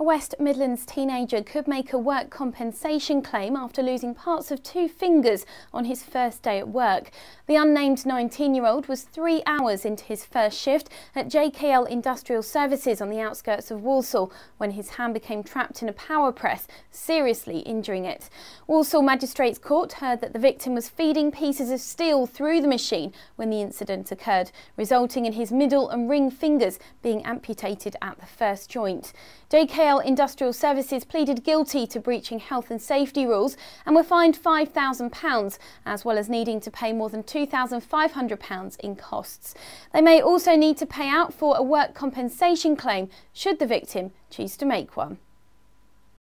A West Midlands teenager could make a work compensation claim after losing parts of two fingers on his first day at work. The unnamed 19 year old was three hours into his first shift at JKL Industrial Services on the outskirts of Walsall when his hand became trapped in a power press, seriously injuring it. Walsall Magistrates Court heard that the victim was feeding pieces of steel through the machine when the incident occurred, resulting in his middle and ring fingers being amputated at the first joint. JKL Industrial Services pleaded guilty to breaching health and safety rules and were fined £5,000 as well as needing to pay more than £2,500 in costs. They may also need to pay out for a work compensation claim should the victim choose to make one.